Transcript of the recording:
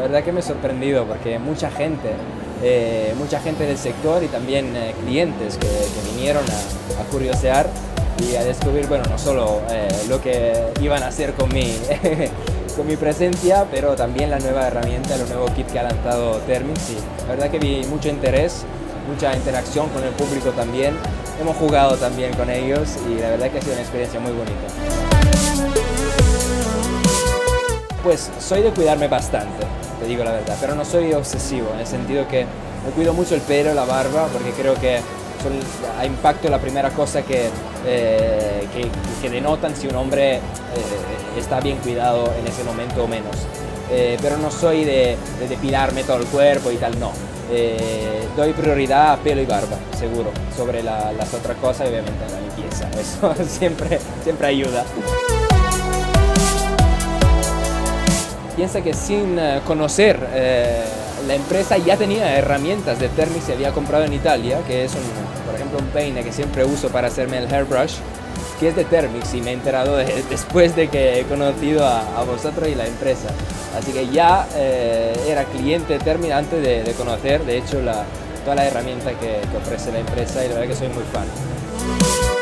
verdad que me he sorprendido porque mucha gente, eh, mucha gente del sector y también eh, clientes que, que vinieron a, a, curiosear y a descubrir, bueno, no solo eh, lo que iban a hacer con mi, con mi presencia, pero también la nueva herramienta, el nuevo kit que ha lanzado Thermix y la verdad que vi mucho interés, mucha interacción con el público también. Hemos jugado también con ellos y la verdad que ha sido una experiencia muy bonita. Pues soy de cuidarme bastante, te digo la verdad, pero no soy obsesivo, en el sentido que me cuido mucho el pelo, la barba, porque creo que son, a impacto la primera cosa que, eh, que, que, denotan si un hombre eh, está bien cuidado en ese momento o menos. Eh, pero no soy de, de, depilarme todo el cuerpo y tal, no. Eh, doy prioridad a pelo y barba, seguro, sobre la, las otras cosas y obviamente la limpieza. Eso siempre, siempre ayuda. Piensa que sin uh, conocer eh, la empresa ya tenía herramientas de Thermix que había comprado en Italia, que es un, por ejemplo un peine que siempre uso para hacerme el hairbrush, que es de Thermix y me he enterado de, después de que he conocido a, a, vosotros y la empresa. Así que ya eh, era cliente de Thermix antes de, de, conocer, de hecho, la, toda la herramienta que, que ofrece la empresa y la verdad que soy muy fan.